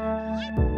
Bye.